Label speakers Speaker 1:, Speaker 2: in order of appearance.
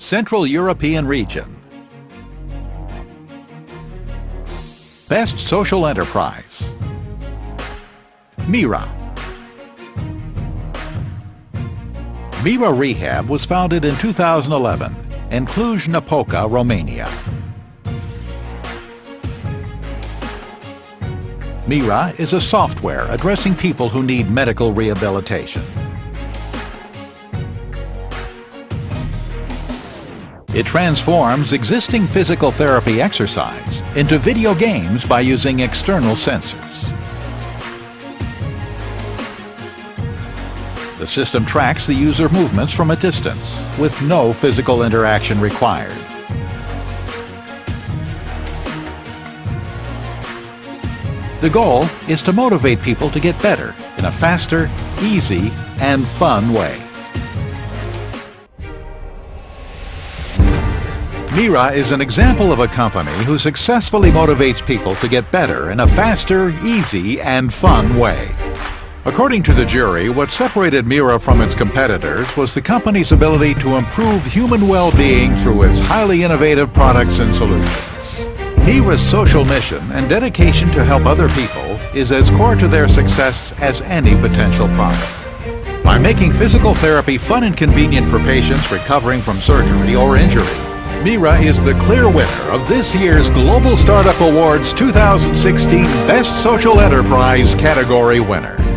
Speaker 1: Central European region. Best Social Enterprise. Mira. Mira Rehab was founded in 2011 in Cluj-Napoca, Romania. Mira is a software addressing people who need medical rehabilitation. It transforms existing physical therapy exercise into video games by using external sensors. The system tracks the user movements from a distance with no physical interaction required. The goal is to motivate people to get better in a faster, easy, and fun way. Mira is an example of a company who successfully motivates people to get better in a faster, easy, and fun way. According to the jury, what separated Mira from its competitors was the company's ability to improve human well-being through its highly innovative products and solutions. Mira's social mission and dedication to help other people is as core to their success as any potential product. By making physical therapy fun and convenient for patients recovering from surgery or injury, Mira is the clear winner of this year's Global Startup Awards 2016 Best Social Enterprise category winner.